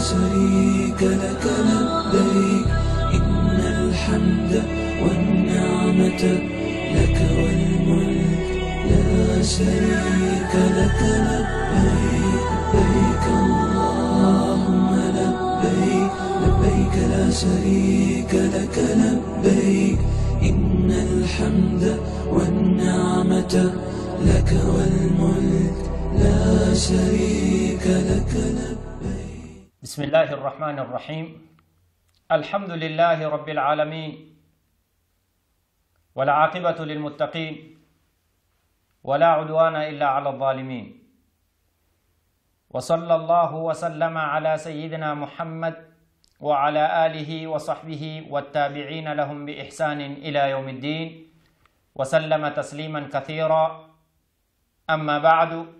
شريك لك لبيك إن الحمد والنعمة لك والملك. لا شريك لك لبيك لبيك اللهم لبيك لبيك لا شريك لك لبيك. إن الحمد والنعمة لك والملك. لا شريك لك لبيك. بسم الله الرحمن الرحيم. الحمد لله رب العالمين والعاقبة للمتقين ولا عدوان إلا على الظالمين. وصلى الله وسلم على سيدنا محمد وعلى آله وصحبه والتابعين لهم بإحسان إلى يوم الدين. وسلم تسليما كثيرا. أما بعد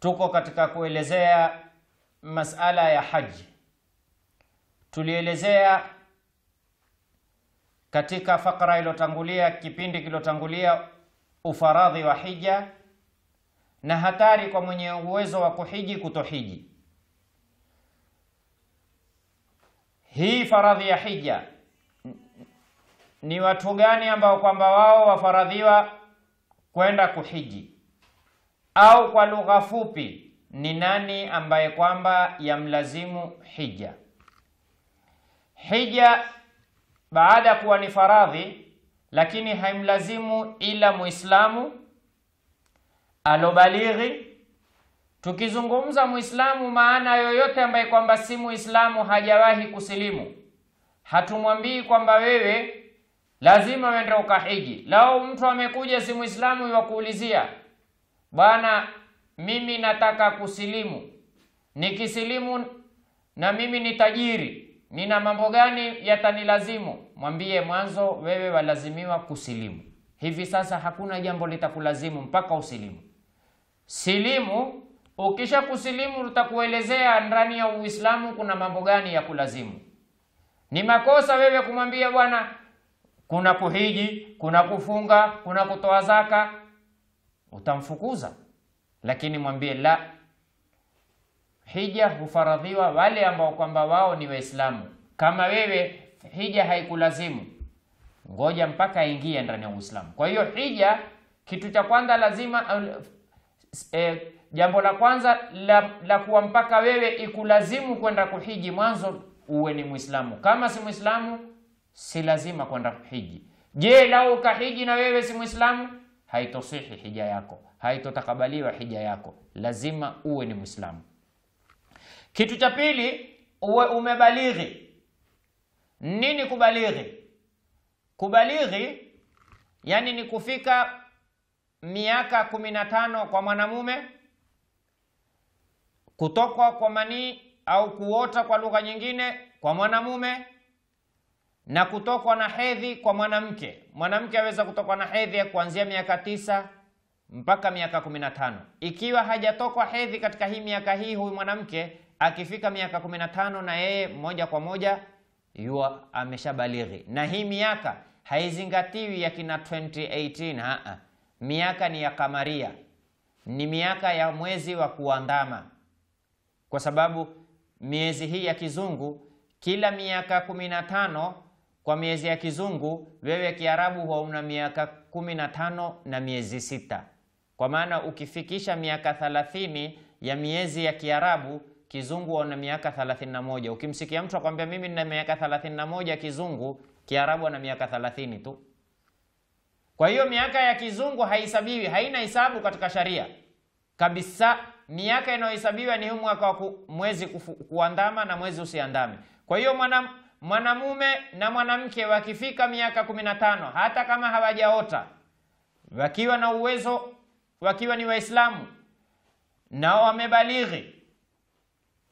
tuko katika kuelezea masala ya haji. Tulielezea katika fakra iliyotangulia kipindi kilotangulia ufaradhi wa hija na hatari kwa mwenye uwezo wa kuhiji kutohiji. Hii faradhi ya hija ni watu gani ambao kwamba wao wafaradhiwa kwenda kuhiji au kwa lugha fupi ni nani ambaye kwamba yamlazimu hija? Hija baada ya kuwa ni faradhi lakini haimlazimu ila muislamu alobalighi. Tukizungumza muislamu maana yoyote ambaye kwamba si muislamu hajawahi kusilimu. Hatumwambii kwamba wewe lazima uende ukahiji. Lao mtu amekuja si muislamu yakuulizia bwana mimi nataka kusilimu. Nikisilimu na mimi ni tajiri nina mambo gani yatanilazimu? Mwambie mwanzo wewe walazimiwa kusilimu. Hivi sasa hakuna jambo litakulazimu mpaka usilimu. Silimu ukisha kusilimu utakuelezea ndani ya uislamu kuna mambo gani ya kulazimu. Ni makosa wewe kumwambia bwana. Kuna kuhiji kuna kufunga kuna kutoa zaka utamfukuza. Lakini mwambie la hija hufaradhiwa wale ambao kwamba wao ni waislamu. Kama wewe hija haikulazimu ngoja mpaka aingie ndani ya uislamu. Kwa hiyo hija kitu cha kwanza lazima e, jambo la kwanza la, la kuwa mpaka wewe ikulazimu kwenda kuhiji mwanzo uwe ni mwislamu kama si mwislamu si lazima kwenda kuhiji. Je lau ukahiji na wewe si mwislamu haitosihi hija yako. Haitotakabaliwa hija yako. Lazima uwe ni mwislamu kitu cha pili uwe umebalighi. Nini kubalighi? Kubalighi yani ni kufika miaka kumi na tano kwa mwanamume kutokwa kwa manii au kuota kwa lugha nyingine kwa mwanamume na kutokwa na hedhi kwa mwanamke. Mwanamke aweza kutokwa na hedhi ya kuanzia miaka tisa mpaka miaka kumi na tano. Ikiwa hajatokwa hedhi katika hii miaka hii huyu mwanamke akifika miaka kumi na tano na yeye moja kwa moja yua ameshabalighi. Na hii miaka haizingatiwi ya kina 2018 haa. miaka ni ya kamaria. Ni miaka ya mwezi wa kuandama. Kwa sababu miezi hii ya kizungu kila miaka kumi na tano kwa miezi ya kizungu wewe kiarabu huwa una miaka kumi na tano na miezi sita. Kwa maana ukifikisha miaka thalathini ya miezi ya kiarabu kizungu una miaka 31 ukimsikia mtu akwambia mimi nina miaka 31 kizungu kiarabu ana miaka 30 tu. Kwa hiyo miaka ya kizungu haihesabiwi haina hisabu katika sharia. Kabisa miaka inayohesabiwa ni mwaka wa mwezi kuandama na mwezi usiandame. Kwa hiyo mwana, mwanamume na mwanamke wakifika miaka 15 hata kama hawajaota wakiwa na uwezo wakiwa ni waislamu nao wamebalighi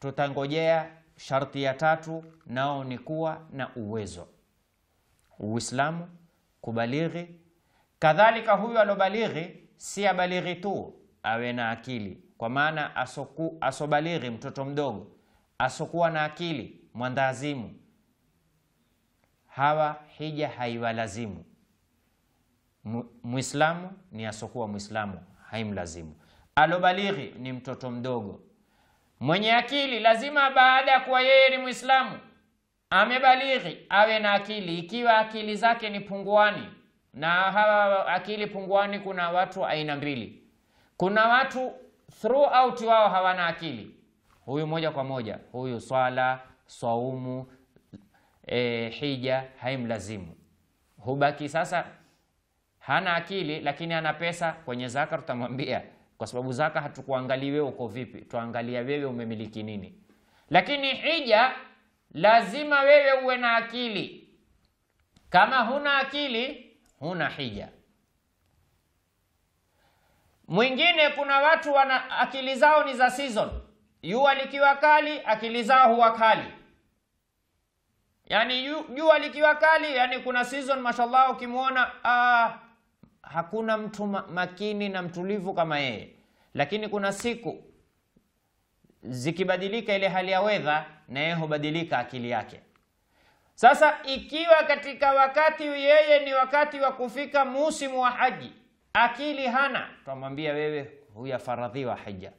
tutangojea sharti ya tatu nao ni kuwa na uwezo. Uislamu kubalighi. Kadhalika huyu alobalighi si abalighi tu awe na akili. Kwa maana asoku, asobalighi mtoto mdogo asokuwa na akili mwandaazimu hawa hija haiwalazimu Muislamu ni asokuwa Muislamu haimlazimu alobalighi ni mtoto mdogo Mwenye akili lazima baada ya kuwa yeye ni Muislamu amebalighi awe na akili. Ikiwa akili zake ni punguani, na hawa akili punguani, kuna watu aina mbili. Kuna watu throughout wao hawana akili, huyu moja kwa moja, huyu swala, swaumu, e, hija haimlazimu, hubaki sasa hana akili lakini ana pesa. Kwenye zaka tutamwambia, kwa sababu zaka hatukuangalia wewe uko vipi, tuangalia wewe umemiliki nini. Lakini hija lazima wewe uwe na akili. Kama huna akili, huna hija. Mwingine, kuna watu wana akili zao ni za season, jua likiwa kali akili zao huwa kali Yaani jua likiwa kali, yani kuna season mashallah, ukimwona ah, hakuna mtu makini na mtulivu kama yeye, lakini kuna siku zikibadilika ile hali ya wedha, na yeye hubadilika akili yake. Sasa ikiwa katika wakati yeye ni wakati wa kufika musimu wa haji, akili hana, twamwambia wewe huyafaradhiwa hija.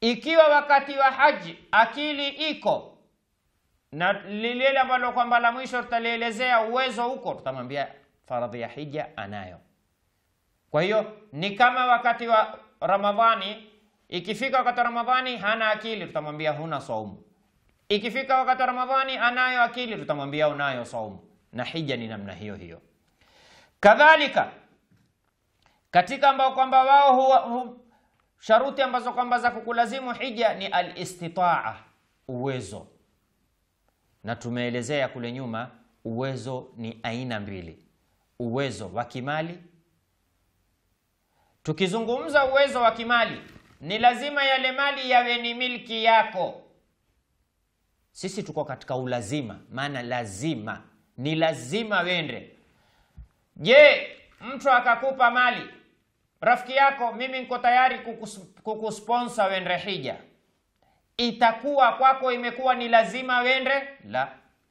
Ikiwa wakati wa haji akili iko na lile ambalo kwamba la mwisho tutalielezea uwezo huko, tutamwambia faradhi ya hija anayo. Kwa hiyo ni kama wakati wa Ramadhani, ikifika wakati wa Ramadhani hana akili, tutamwambia huna saumu. Ikifika wakati wa Ramadhani anayo akili, tutamwambia unayo saumu. Na hija ni namna hiyo hiyo. Kadhalika katika ambao kwamba wao hu, sharuti ambazo kwamba za kukulazimu hija ni alistitaa, uwezo na tumeelezea kule nyuma, uwezo ni aina mbili, uwezo wa kimali. Tukizungumza uwezo wa kimali, ni lazima yale mali yawe ni milki yako. Sisi tuko katika ulazima, maana lazima ni lazima wende. Je, mtu akakupa mali, rafiki yako, mimi niko tayari kukus, kukusponsa wende hija itakuwa kwako imekuwa ni lazima wende? La,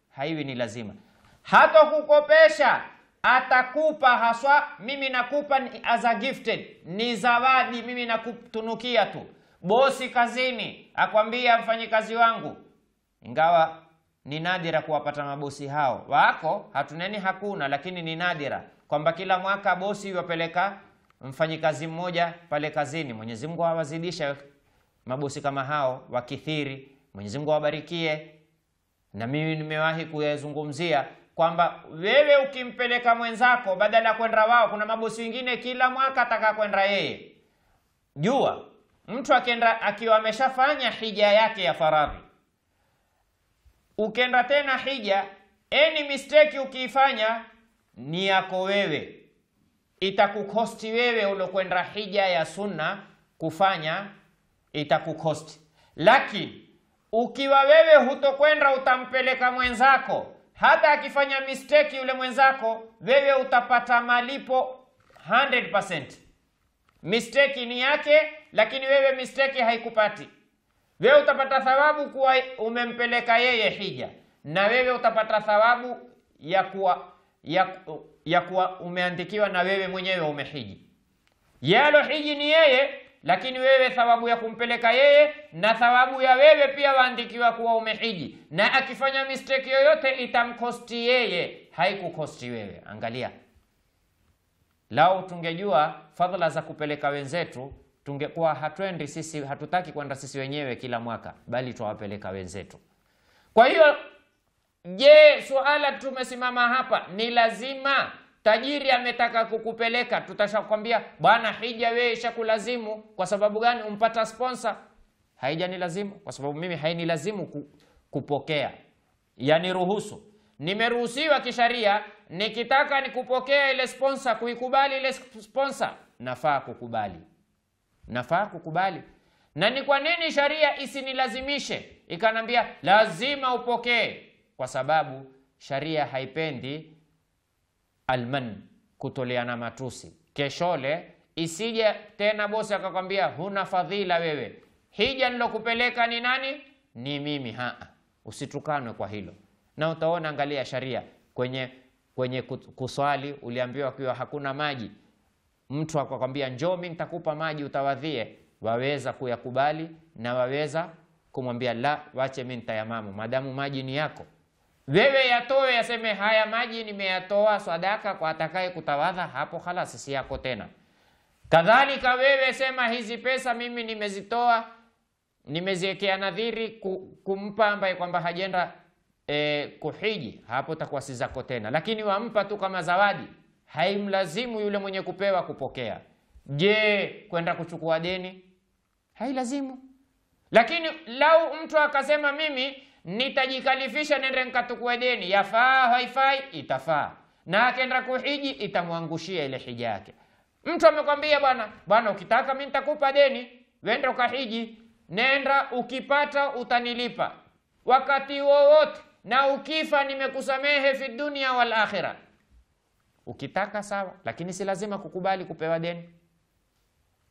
haiwi ni lazima. Hata kukopesha atakupa haswa, mimi nakupa as a gifted, ni zawadi, mimi nakutunukia tu. Bosi kazini akwambia mfanyikazi wangu, ingawa ni nadira kuwapata mabosi hao wako, hatuneni hakuna, lakini ni nadira kwamba kila mwaka bosi wapeleka mfanyikazi mmoja pale kazini. Mwenyezi Mungu awazidisha mabosi kama hao wakithiri, Mwenyezi Mungu awabarikie. Na mimi nimewahi kuyazungumzia kwamba wewe ukimpeleka mwenzako badala ya kwenda wao, kuna mabosi wengine kila mwaka ataka kwenda yeye. Jua mtu akienda akiwa ameshafanya hija yake ya faradhi, ukenda tena hija, any mistake ukiifanya ni yako wewe, itakukosti wewe ulokwenda hija ya sunna kufanya itakukosti. Lakini ukiwa wewe hutokwenda, utampeleka mwenzako, hata akifanya mistake yule mwenzako, wewe utapata malipo 100%. Mistake ni yake, lakini wewe mistake haikupati. Wewe utapata thawabu kuwa umempeleka yeye hija, na wewe utapata thawabu ya kuwa ya, ya kuwa umeandikiwa na wewe mwenyewe umehiji. Yalo hiji ni yeye lakini wewe thawabu ya kumpeleka yeye na thawabu ya wewe pia waandikiwa kuwa umehiji, na akifanya mistake yoyote itamkosti yeye, haikukosti wewe. Angalia, lao tungejua fadhila za kupeleka wenzetu, tungekuwa hatwendi sisi, hatutaki kwenda sisi wenyewe kila mwaka, bali twawapeleka wenzetu. Kwa hiyo, je, suala tumesimama hapa ni lazima tajiri ametaka kukupeleka, tutashakwambia bwana, hija wewe ishakulazimu. Kwa sababu gani? Umpata sponsor. Haijani lazimu kwa sababu mimi haini lazimu ku, kupokea, yani ruhusu, nimeruhusiwa kisharia. Nikitaka nikupokea ile sponsor, kuikubali ile sponsor, nafaa kukubali, nafaa kukubali. Na ni kwa nini sharia isinilazimishe ikanambia lazima upokee? Kwa sababu sharia haipendi alman kutoleana matusi. Keshole isije tena bosi akakwambia huna fadhila wewe, hija nilokupeleka ni nani? Ni mimi. Haa, usitukanwe kwa hilo. Na utaona, angalia sharia kwenye kwenye kuswali, uliambiwa kiwa hakuna maji, mtu akakwambia njoo, mimi nitakupa maji utawadhie. waweza kuyakubali na waweza kumwambia la, wache mimi nitayamamu, madamu maji ni yako wewe, yatoe yaseme, haya maji nimeyatoa sadaka kwa atakaye kutawadha, hapo halasi, si yako tena. Kadhalika wewe sema, hizi pesa mimi nimezitoa, nimeziwekea nadhiri kumpa ambaye kwamba hajenda e, kuhiji, hapo takuwa si zako tena, lakini wampa tu kama zawadi, haimlazimu yule mwenye kupewa kupokea. Je, kwenda kuchukua deni hailazimu. Lakini lau mtu akasema mimi nitajikalifisha nende nkatukue deni, yafaa haifai? Itafaa, na akenda kuhiji itamwangushia ile hija yake. Mtu amekwambia bwana, bwana, ukitaka mi nitakupa deni, wenda ukahiji, nenda, ukipata utanilipa wakati wowote, na ukifa nimekusamehe fi dunia wal akhira. Ukitaka sawa, lakini si lazima kukubali kupewa deni.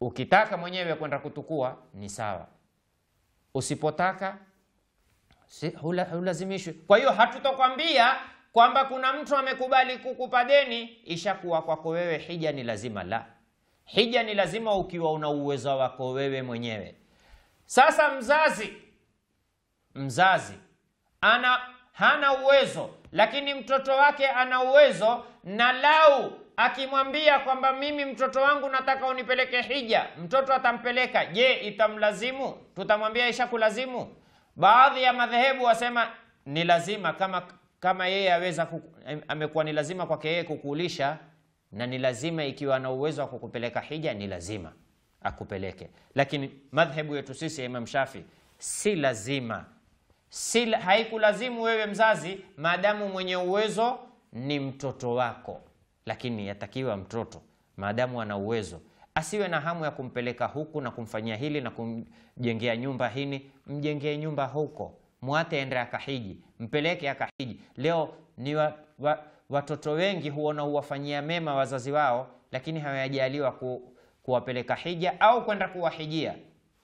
Ukitaka mwenyewe kwenda kutukua ni sawa, usipotaka hulazimishwi. Kwa hiyo hatutokwambia kwamba kuna mtu amekubali kukupa deni ishakuwa kwako wewe hija ni lazima. La, hija ni lazima ukiwa una uwezo wako wewe mwenyewe. Sasa mzazi mzazi ana hana uwezo, lakini mtoto wake ana uwezo, na lau akimwambia kwamba mimi mtoto wangu nataka unipeleke hija, mtoto atampeleka. Je, itamlazimu? Tutamwambia ishakulazimu? Baadhi ya madhehebu wasema ni lazima, kama kama yeye aweza amekuwa ni lazima kwake yeye kukulisha, na ni lazima ikiwa ana uwezo wa kukupeleka hija, ni lazima akupeleke. Lakini madhehebu yetu sisi ya Imam Shafi si lazima si, haikulazimu wewe mzazi, maadamu mwenye uwezo ni mtoto wako, lakini yatakiwa mtoto maadamu ana uwezo asiwe na hamu ya kumpeleka huku na kumfanyia hili na kumjengea nyumba hini, mjengee nyumba huko, mwate ende akahiji, mpeleke akahiji. Leo ni wa, wa, watoto wengi huona huwafanyia mema wazazi wao, lakini hawajaliwa ku, kuwapeleka hija au kwenda kuwahijia.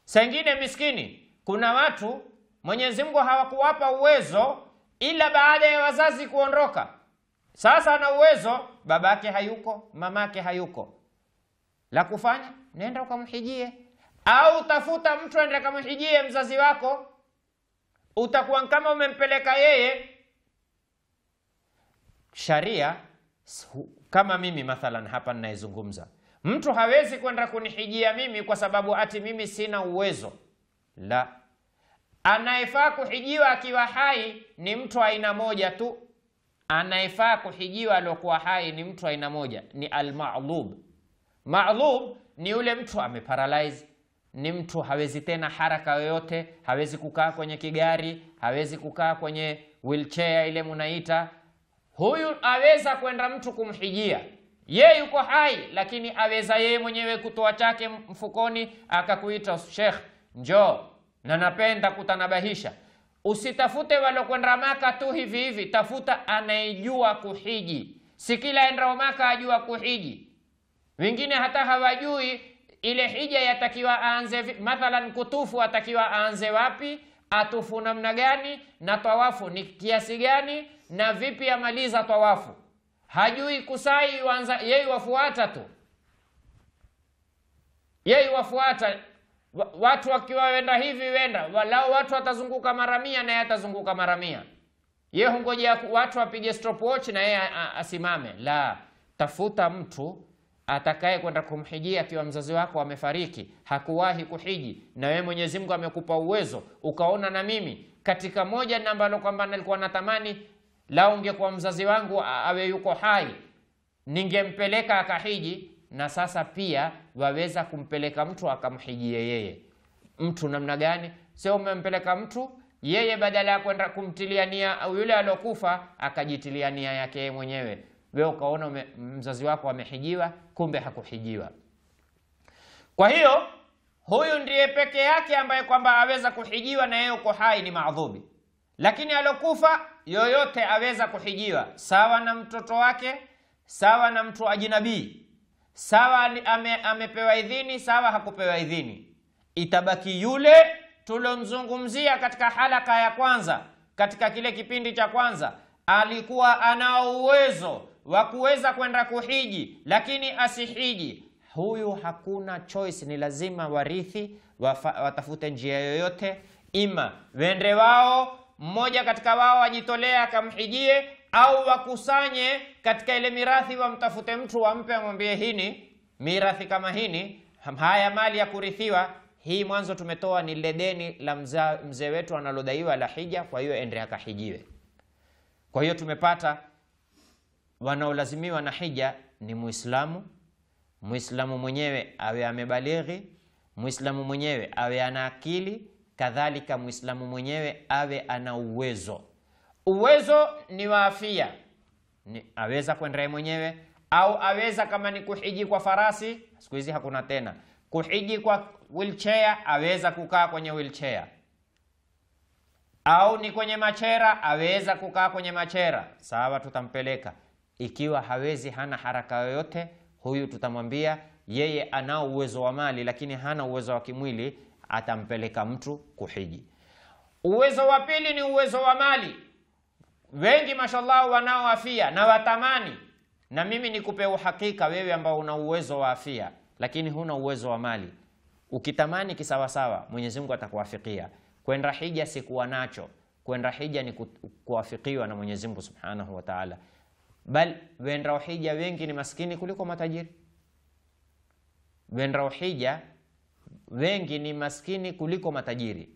Sengine miskini, kuna watu Mwenyezi Mungu hawakuwapa uwezo ila baada ya wazazi kuondoka. Sasa ana uwezo, babake hayuko, mamake hayuko, la kufanya nenda ukamhijie, au tafuta mtu aende akamhijie mzazi wako. Utakuwa kama umempeleka yeye. Sharia kama mimi mathalan hapa ninayezungumza, mtu hawezi kwenda kunihijia mimi kwa sababu ati mimi sina uwezo, la Anayefaa kuhijiwa akiwa hai ni mtu aina moja tu. Anayefaa kuhijiwa aliokuwa hai ni mtu aina moja, ni almadhub. Madhub ni yule mtu ameparalyze, ni mtu hawezi tena haraka yoyote, hawezi kukaa kwenye kigari, hawezi kukaa kwenye wheelchair ile munaita. Huyu aweza kwenda mtu kumhijia, ye yuko hai, lakini aweza yeye mwenyewe kutoa chake mfukoni akakuita Sheikh, njoo na napenda kutanabahisha, usitafute walokwenda Maka tu hivi hivi, tafuta anayejua kuhiji. Si kila endao Maka ajua kuhiji, wengine hata hawajui ile hija yatakiwa aanze mathalan, kutufu atakiwa aanze wapi, atufu namna gani, na tawafu ni kiasi gani, na vipi amaliza tawafu. Hajui kusai, wanza yeye wafuata tu, yeye wafuata watu wakiwa wenda hivi wenda walau watu watazunguka mara mia na yeye atazunguka mara mia. Ye hungojea watu wapige stopwatch na yeye asimame. La, tafuta mtu atakaye kwenda kumhijia akiwa mzazi wako amefariki, hakuwahi kuhiji, na wewe Mwenyezi Mungu amekupa uwezo, ukaona na mimi katika moja na ambalo kwamba nilikuwa natamani la ungekuwa mzazi wangu awe yuko hai, ningempeleka akahiji na sasa pia waweza kumpeleka mtu akamhijie yeye. Mtu namna gani? Sio umempeleka mtu yeye, badala ya kwenda kumtilia nia yule aliokufa, akajitilia nia yake mwenyewe. Wewe ukaona mzazi wako amehijiwa, kumbe hakuhijiwa. Kwa hiyo huyu ndiye peke yake ambaye kwamba aweza kuhijiwa na yeye uko hai, ni maadhubi. Lakini alokufa yoyote aweza kuhijiwa, sawa na mtoto wake, sawa na mtu ajinabii sawa ame, amepewa idhini, sawa hakupewa idhini. Itabaki yule tulomzungumzia katika halaka ya kwanza, katika kile kipindi cha kwanza, alikuwa anao uwezo wa kuweza kwenda kuhiji, lakini asihiji. huyu hakuna choice, ni lazima warithi watafute njia yoyote, ima wende wao, mmoja katika wao ajitolee akamhijie, au wakusanye katika ile mirathi, wamtafute mtu wampe, amwambie hini mirathi kama hini, haya mali ya kurithiwa hii. Mwanzo tumetoa ni lile deni la mzee wetu analodaiwa la hija, kwa hiyo ende akahijiwe. Kwa hiyo tumepata wanaolazimiwa na hija ni Muislamu, Muislamu mwenyewe awe amebalighi, Muislamu mwenyewe awe ana akili, kadhalika Muislamu mwenyewe awe ana uwezo. Uwezo ni wa afia, ni aweza kwenda yeye mwenyewe au aweza kama ni kuhiji kwa farasi, siku hizi hakuna tena. Kuhiji kwa wheelchair, aweza kukaa kwenye wheelchair. Au ni kwenye machera, aweza kukaa kwenye machera, sawa, tutampeleka. Ikiwa hawezi, hana haraka yoyote, huyu tutamwambia yeye anao uwezo wa mali, lakini hana uwezo wa kimwili, atampeleka mtu kuhiji. Uwezo wa pili ni uwezo wa mali. Wengi mashallah wanao afia na watamani, na mimi nikupe uhakika, wewe ambao una uwezo wa afia lakini huna uwezo wa mali, ukitamani kisawasawa, Mwenyezi Mungu atakuwafikia kwenda hija. sikuwa nacho kwenda hija ni kuwafikiwa na Mwenyezi Mungu Subhanahu wa Ta'ala, bal wenda uhija wengi ni maskini kuliko matajiri. Wenda uhija wengi ni maskini kuliko matajiri.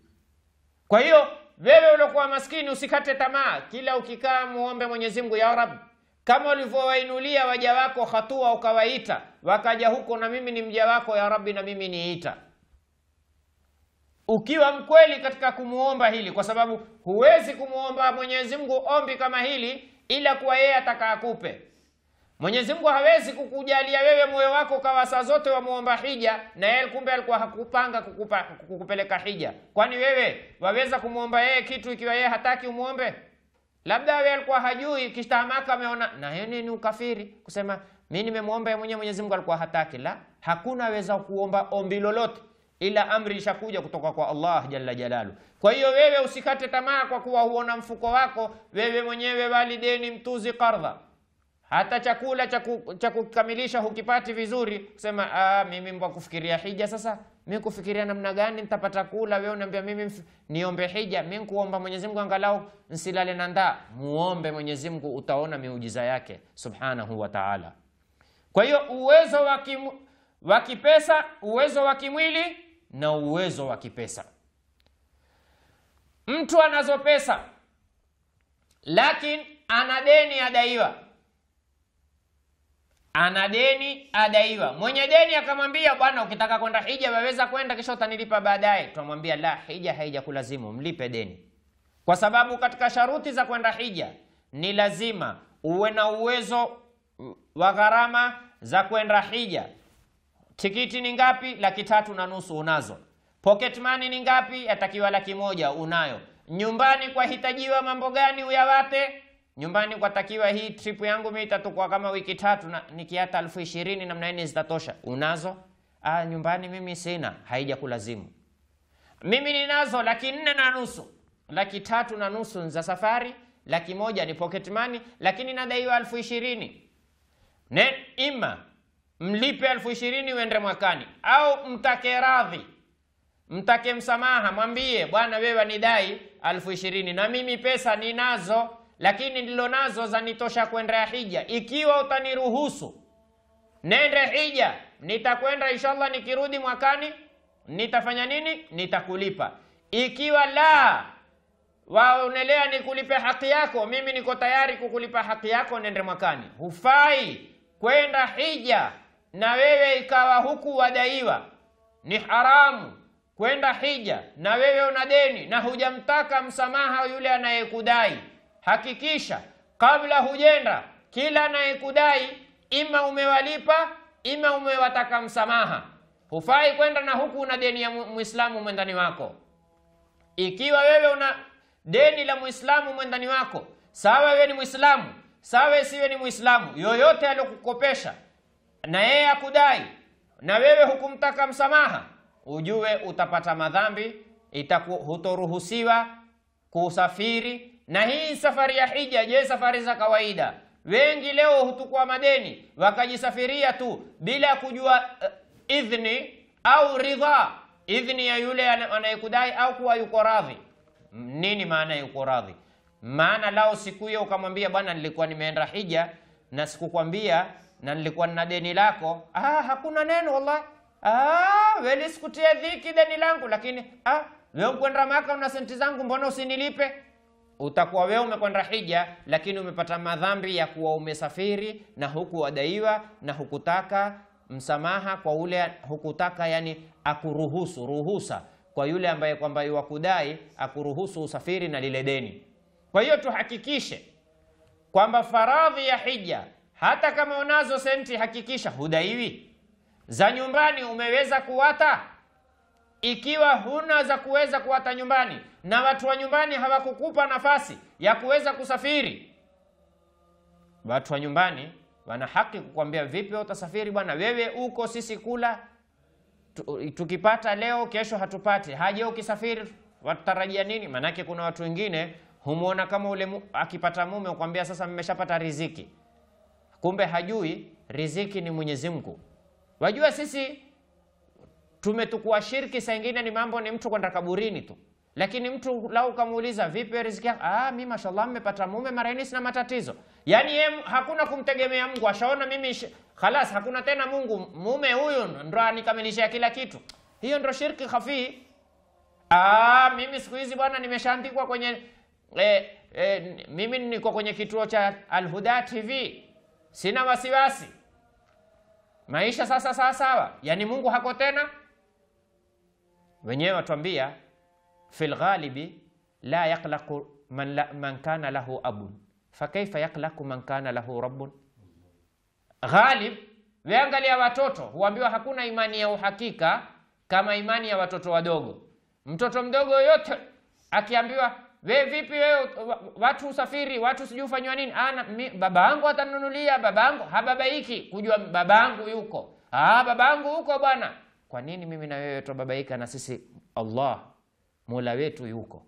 Kwa hiyo wewe uliokuwa maskini usikate tamaa, kila ukikaa muombe Mwenyezi Mungu, ya Rabb kama ulivyowainulia waja wako hatua ukawaita wakaja huko, na mimi ni mja wako ya Rabbi, na mimi niita. Ukiwa mkweli katika kumuomba hili, kwa sababu huwezi kumuomba Mwenyezi Mungu ombi kama hili ila kuwa yeye atakakupe. Mwenyezi Mungu hawezi kukujalia wewe moyo wako ukawa saa zote wamuomba hija, na yeye kumbe alikuwa hakupanga kukupa, kukupeleka hija. Kwani wewe waweza kumwomba yeye kitu ikiwa yeye hataki umuombe? Labda wewe alikuwa hajui, kishtamaka ameona, na yeye ni ukafiri kusema mimi nimemwomba mwenyewe, Mwenyezi Mungu alikuwa hataki. La, hakuna aweza kuomba ombi lolote ila amri ishakuja kutoka kwa Allah jalla jalalu. Kwa hiyo wewe usikate tamaa kwa kuwa huona mfuko wako wewe mwenyewe walideni mtuzi qardha, hata chakula cha kukamilisha hukipati vizuri, kusema ah, mimi mbwa kufikiria hija. Sasa mimi kufikiria namna gani nitapata kula? Wewe unaniambia mimi niombe hija, mimi kuomba Mwenyezi Mungu angalau nsilale na ndaa. Muombe Mwenyezi Mungu, utaona miujiza yake subhanahu wa ta'ala. Kwa hiyo uwezo wa kipesa, uwezo wa kimwili na uwezo wa kipesa. Mtu anazo pesa lakini ana deni adaiwa, ana deni adaiwa. Mwenye deni akamwambia, bwana, ukitaka kwenda hija waweza kwenda, kisha utanilipa baadaye. Tunamwambia la, hija haija kulazimu, mlipe deni, kwa sababu katika sharuti za kwenda hija ni lazima uwe na uwezo wa gharama za kwenda hija. Tikiti ni ngapi? Laki tatu na nusu unazo. Pocket money ni ngapi? Yatakiwa laki moja unayo. Nyumbani kwahitajiwa mambo gani uyawape? Nyumbani kwatakiwa hii trip yangu mimi itatukua kama wiki tatu na nikiata elfu ishirini namna nne zitatosha. Unazo? Ah, nyumbani mimi sina, haija kulazimu. Mimi ninazo laki nne na nusu, laki tatu na nusu za safari, laki moja ni pocket money, lakini nadaiwa elfu ishirini ne ima mlipe elfu ishirini uende mwakani, au mtake radhi, mtake msamaha, mwambie bwana, wewe wanidai elfu ishirini na mimi pesa ninazo, lakini ndilo nazo zanitosha kwenda hija. Ikiwa utaniruhusu nende hija, nitakwenda inshallah. Nikirudi mwakani nitafanya nini? Nitakulipa. Ikiwa la waonelea nikulipe haki yako, mimi niko tayari kukulipa haki yako, nende mwakani. Hufai kwenda hija na wewe ikawa huku wadaiwa. Ni haramu kwenda hija na wewe una deni na hujamtaka msamaha yule anayekudai. Hakikisha kabla hujenda, kila anayekudai ima umewalipa ima umewataka msamaha. Hufai kwenda na huku una deni ya Muislamu mwendani wako. Ikiwa wewe una deni la Muislamu mwendani wako, sawa wewe ni Muislamu, sawa siwe ni Muislamu, yoyote aliyokukopesha na yeye akudai na wewe hukumtaka msamaha, ujue utapata madhambi, hutoruhusiwa kusafiri. Na hii safari ya hija, je, safari za kawaida? Wengi leo hutukua madeni wakajisafiria tu bila kujua uh, idhni au ridha. Idhni ya yule anayekudai au kuwa yuko radhi. Nini maana yuko radhi? Maana lao siku hiyo ukamwambia bwana nilikuwa nimeenda hija na sikukwambia na nilikuwa nina deni lako. Ah, hakuna neno wallahi. Ah, wewe dhiki deni langu lakini ah, wewe ukwenda maka una senti zangu mbona usinilipe? Utakuwa wewe umekwenda hija lakini umepata madhambi ya kuwa umesafiri na huku wadaiwa na hukutaka msamaha kwa ule hukutaka yani akuruhusu ruhusa kwa yule ambaye kwamba wakudai akuruhusu usafiri na lile deni. Kwa hiyo tuhakikishe kwamba faradhi ya hija hata kama unazo senti hakikisha hudaiwi. Za nyumbani umeweza kuwata? Ikiwa huna za kuweza kuwata nyumbani na watu wa nyumbani hawakukupa nafasi ya kuweza kusafiri. Watu wa nyumbani wana haki kukwambia vipi utasafiri bwana? Wewe uko sisi kula. Tukipata leo kesho hatupati. Haje ukisafiri? Watarajia nini? Maanake kuna watu wengine humwona kama ule akipata mume ukwambia sasa mmeshapata riziki kumbe hajui riziki ni mwenyezi mungu. Wajua sisi tumetukua shirki saa ingine ni mambo ni mtu kwenda kaburini tu. Lakini mtu lau ukamuuliza vipi riziki ah, mi mashallah mmepata mume mareni sina matatizo. Yaani ye hakuna kumtegemea mungu ashaona mimi khalas hakuna tena mungu. Mume huyu ndo anikamilishia kila kitu. Hiyo ndo shirki khafii ah, mimi siku hizi bwana nimeshaandikwa kwenye eh, eh, mimi niko kwenye kituo cha alhuda tv sina wasiwasi. Maisha sasa sawa sawa. Yaani mungu hako tena? Wenyewe watuambia fi lghalibi la yaqlaqu man, la, man kana lahu abun. Fakaifa yaqlaqu man kana lahu rabbun? Ghalib weangalia watoto. Huambiwa hakuna imani ya uhakika kama imani ya watoto wadogo. Mtoto mdogo yoyote akiambiwa we vipi wewe watu usafiri watu sijui ufanywa nini? Ana baba yangu atanunulia baba yangu hababaiki. Kujua baba yangu yuko. Ah baba yangu huko bwana. Kwa nini mimi na wewe tubabaika na sisi? Allah mola wetu yuko.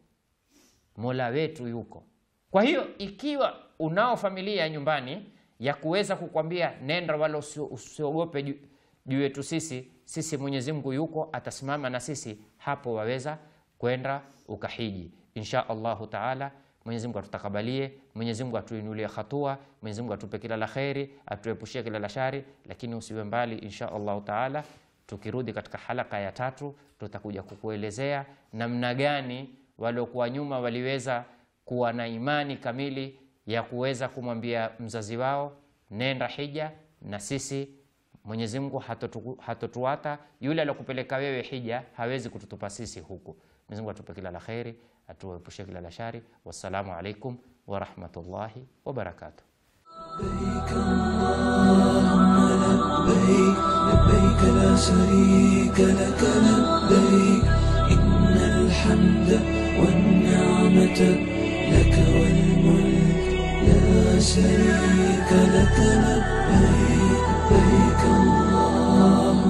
Mola wetu yuko. Kwa hiyo ikiwa unao familia nyumbani ya kuweza kukwambia nenda wala usi- usiogope ju- juu yetu sisi sisi mwenyezi mungu yuko atasimama na sisi hapo waweza kwenda ukahiji insha allahu taala. Mwenyezi mungu atutakabalie mwenyezi mungu atuinulie hatua mwenyezi mungu atupe kila la kheri atuepushie kila la shari lakini usiwe mbali insha allahu taala. Tukirudi katika halaka ya tatu tutakuja kukuelezea namna gani waliokuwa nyuma waliweza kuwa na imani kamili ya kuweza kumwambia mzazi wao nenda hija na sisi mwenyezi mungu hatotu- hatotuata. Yule aliyokupeleka wewe hija hawezi kututupa sisi huku mwenyezi mungu atupe kila la kheri atuepushe kila la shari wassalamu alaikum warahmatullahi wabarakatuh لبيك اللهم لبيك لبيك لا شريك لك لبيك إن الحمد والنعمة لك والملك لا شريك لك لبيك لبيك اللهم